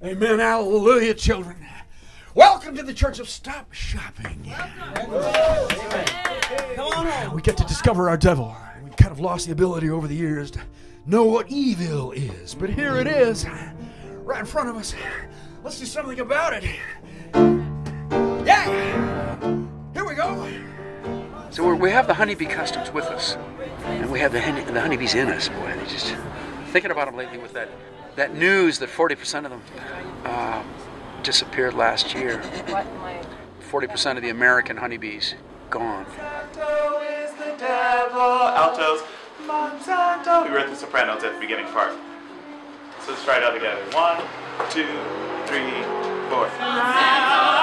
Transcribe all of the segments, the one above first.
Amen. Hallelujah, children. Welcome to the Church of Stop Shopping. We get to discover our devil. We kind of lost the ability over the years to know what evil is. But here it is, right in front of us. Let's do something about it. Yeah! Here we go. So we're, we have the honeybee customs with us, and we have the, honey, the honeybees in us. Boy, they just thinking about them lately with that that news that 40% of them uh, disappeared last year. 40% of the American honeybees gone. Monsanto is the. Altos, Monsanto. We wrote the sopranos at the beginning part. So let's try it out together. One, two, three, four. Because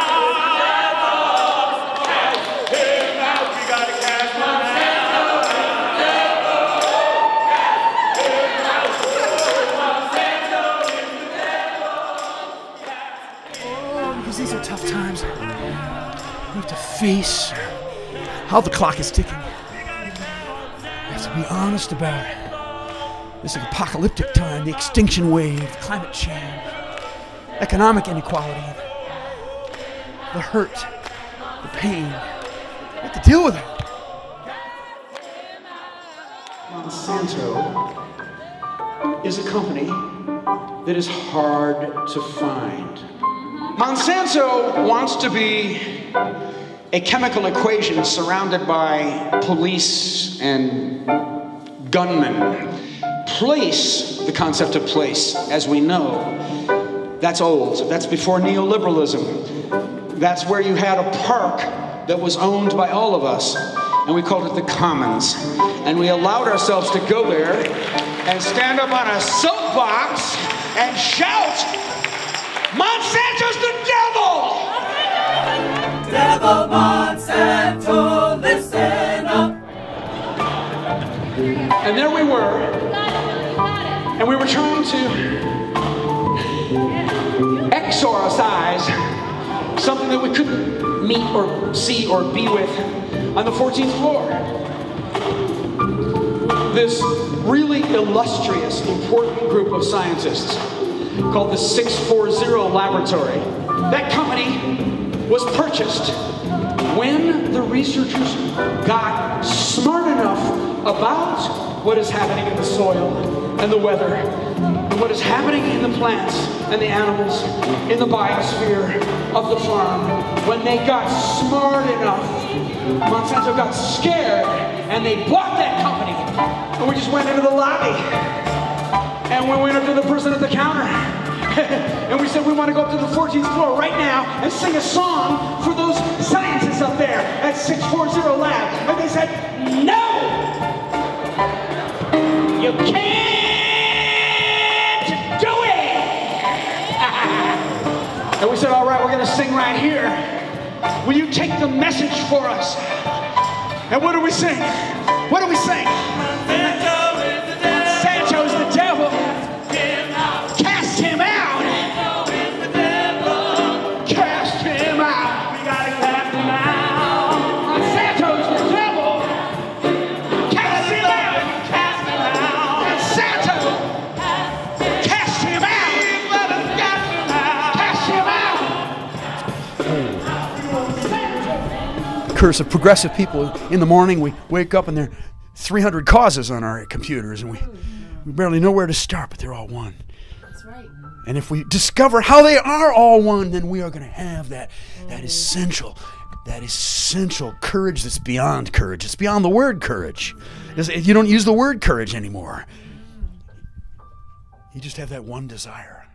We have to face how the clock is ticking. We have to be honest about it. This is apocalyptic time, the extinction wave, climate change, economic inequality, the hurt, the pain. We have to deal with it. Monsanto is a company that is hard to find. Monsanto wants to be a chemical equation surrounded by police and gunmen. Place, the concept of place, as we know, that's old. That's before neoliberalism. That's where you had a park that was owned by all of us, and we called it the Commons. And we allowed ourselves to go there and stand up on a soapbox and shout, Monsanto's the devil! Devil Monsanto, listen up. And there we were, and we were trying to exorcise something that we couldn't meet or see or be with on the 14th floor. This really illustrious, important group of scientists called the 640 Laboratory. That company was purchased when the researchers got smart enough about what is happening in the soil and the weather and what is happening in the plants and the animals in the biosphere of the farm. When they got smart enough, Monsanto got scared and they bought that company. And we just went into the lobby and we went up to the person at the counter. and we said we want to go up to the 14th floor right now and sing a song for those scientists up there at 640 Lab. And they said, no! You can't do it! and we said, all right, we're going to sing right here. Will you take the message for us? And what do we sing? What do we sing? Curse of progressive people. In the morning, we wake up and there are 300 causes on our computers, and we, we barely know where to start, but they're all one. That's right. And if we discover how they are all one, then we are going to have that, that mm-hmm. essential, that essential courage that's beyond courage. It's beyond the word courage. You don't use the word courage anymore. You just have that one desire.